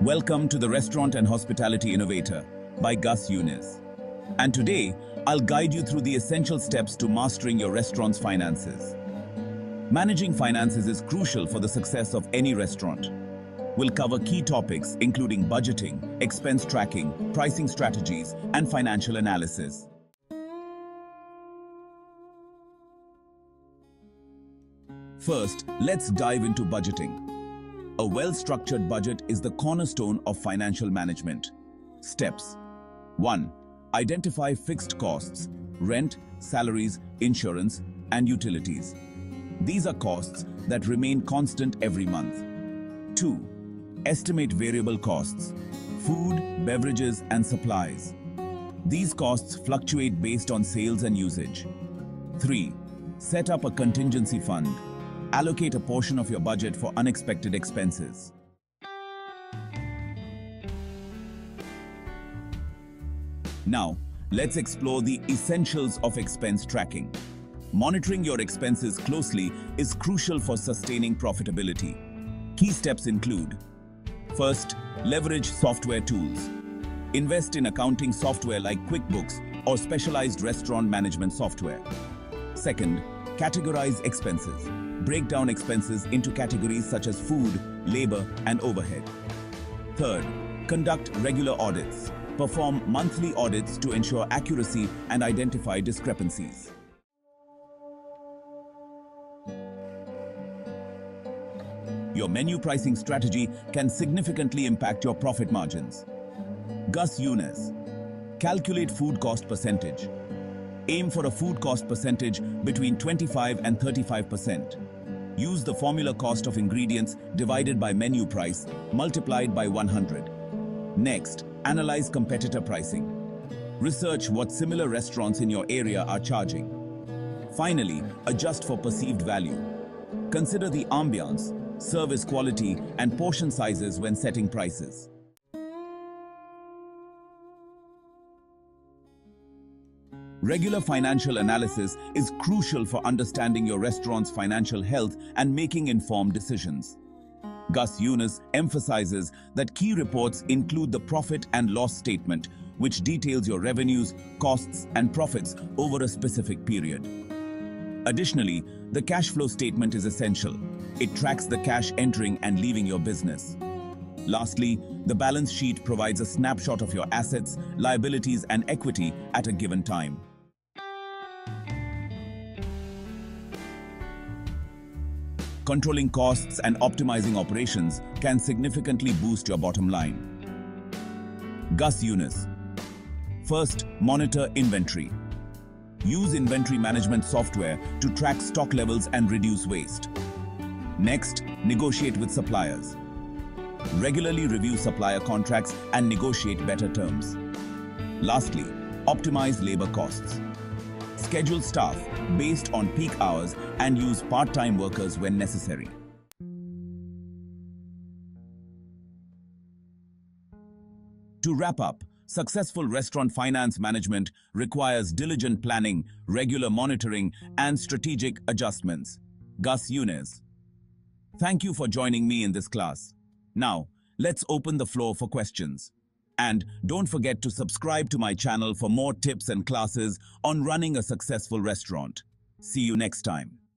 Welcome to the Restaurant and Hospitality Innovator by Gus Younes. And today, I'll guide you through the essential steps to mastering your restaurant's finances. Managing finances is crucial for the success of any restaurant. We'll cover key topics including budgeting, expense tracking, pricing strategies, and financial analysis. First, let's dive into budgeting. A well-structured budget is the cornerstone of financial management. Steps 1. Identify fixed costs, rent, salaries, insurance, and utilities. These are costs that remain constant every month. 2. Estimate variable costs, food, beverages, and supplies. These costs fluctuate based on sales and usage. 3. Set up a contingency fund. Allocate a portion of your budget for unexpected expenses. Now, let's explore the essentials of expense tracking. Monitoring your expenses closely is crucial for sustaining profitability. Key steps include First, leverage software tools. Invest in accounting software like QuickBooks or specialized restaurant management software. Second, categorize expenses. Break down expenses into categories such as food, labor, and overhead. Third, conduct regular audits. Perform monthly audits to ensure accuracy and identify discrepancies. Your menu pricing strategy can significantly impact your profit margins. Gus Younes. Calculate food cost percentage. Aim for a food cost percentage between 25 and 35%. Use the formula cost of ingredients divided by menu price multiplied by 100. Next, analyze competitor pricing. Research what similar restaurants in your area are charging. Finally, adjust for perceived value. Consider the ambiance, service quality, and portion sizes when setting prices. Regular financial analysis is crucial for understanding your restaurant's financial health and making informed decisions. Gus Younes emphasizes that key reports include the profit and loss statement, which details your revenues, costs, and profits over a specific period. Additionally, the cash flow statement is essential. It tracks the cash entering and leaving your business. Lastly, the balance sheet provides a snapshot of your assets, liabilities, and equity at a given time. Controlling costs and optimizing operations can significantly boost your bottom line. Gus Younes. First, monitor inventory. Use inventory management software to track stock levels and reduce waste. Next, negotiate with suppliers. Regularly review supplier contracts and negotiate better terms. Lastly, optimize labor costs. Schedule staff based on peak hours and use part-time workers when necessary. To wrap up, successful restaurant finance management requires diligent planning, regular monitoring, and strategic adjustments. Gus Younes. Thank you for joining me in this class. Now, let's open the floor for questions. And don't forget to subscribe to my channel for more tips and classes on running a successful restaurant. See you next time.